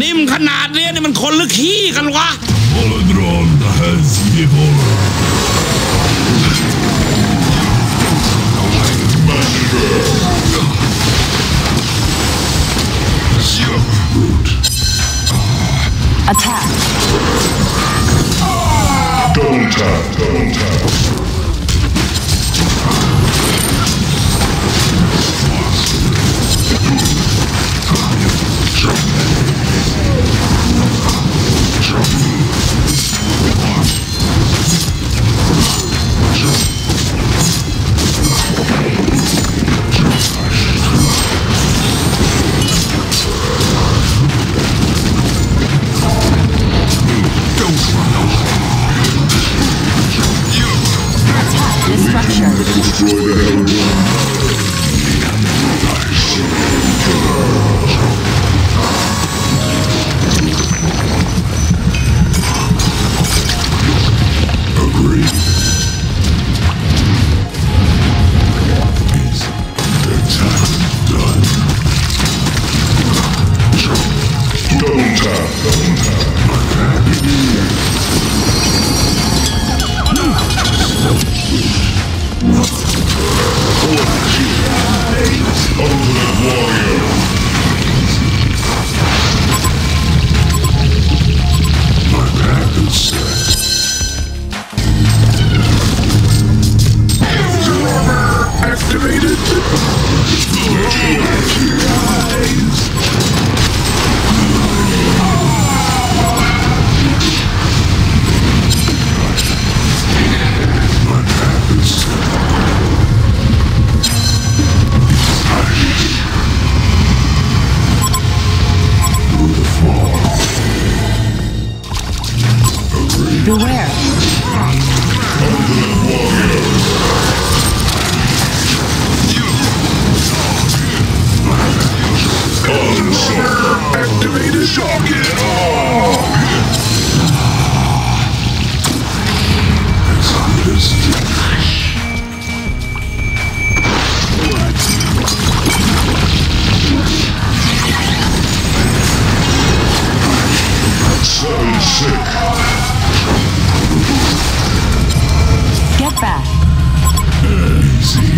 นิ่มขนาดเนี้ยนี่มันคนหรือขี้กันวะ Holodron has evolved. Attack. Double tap, double tap. Destroy the Holodron. Beware. Activated. Shock back. Easy.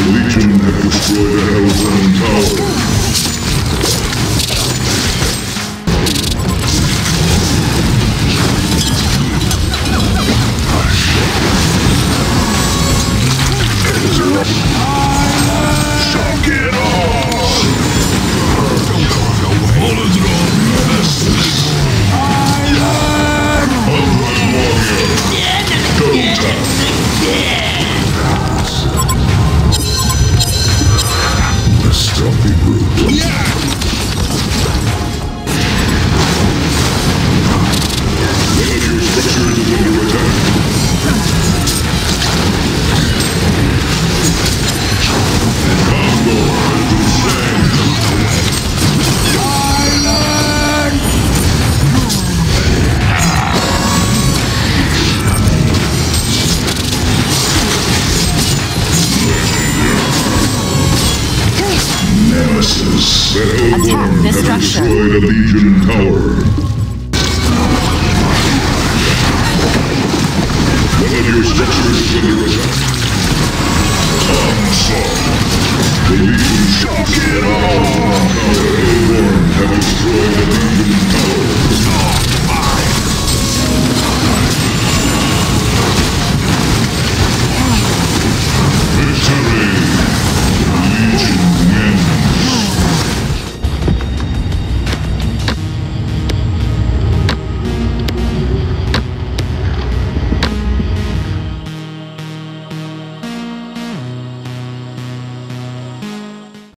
The Legion have destroyed the Hellbourne Tower. The stealthy brute. Attack this structure. Destroyed a Legion tower. One of your structures is under attack. Onslaught. The Legion shocking. Tower Airborne have destroyed Legion.